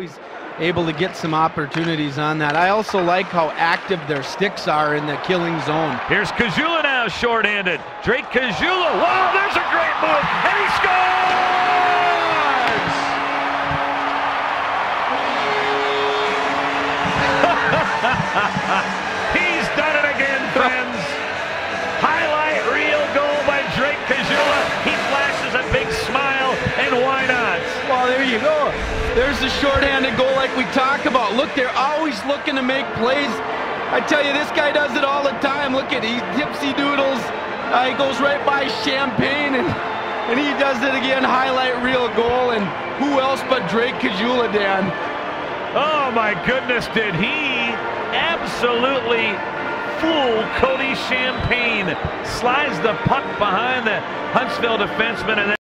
he's able to get some opportunities on that. I also like how active their sticks are in the killing zone. Here's Caggiula now, short-handed. Drake Caggiula, wow, there's a great move, and he scores! He's done it again, friends. Highlight reel goal by Drake Caggiula. He flashes a big smile, and why not? There you go. There's the shorthanded goal like we talk about. Look, they're always looking to make plays. I tell you, this guy does it all the time. Look at he dipsy doodles. Uh, he goes right by Champagne, and, and he does it again. Highlight reel goal, and who else but Drake Caggiula, Dan? Oh my goodness, did he absolutely fool Cody Champagne. Slides the puck behind the Huntsville defenseman and